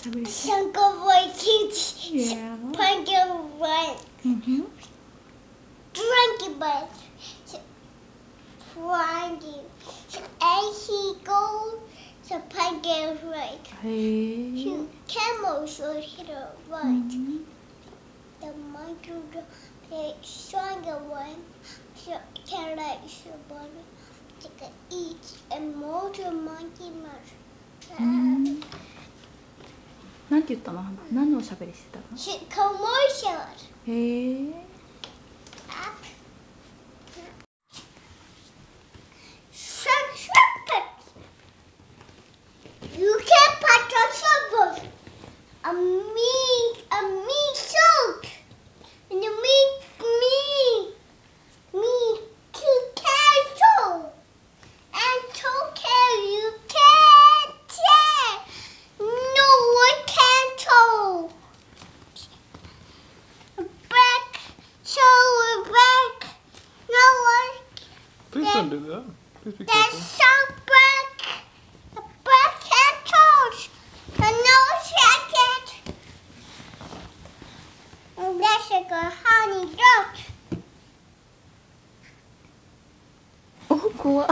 Chunker voice. Yeah. Punker voice. Mm-hmm. Drunky voice. Punky. And he goes to punker right. Hey. Two camels are to the right. Mm-hmm. The monkey, the stronger one, so can like the one take a eat and more to monkey much. Mm-hmm. て言ったの？何をしゃべりしてたの？コモーシャルへえあ Please there, don't do that. Please be careful. There's some black, black and. A jacket. And that's a honey goat. Oh, cool.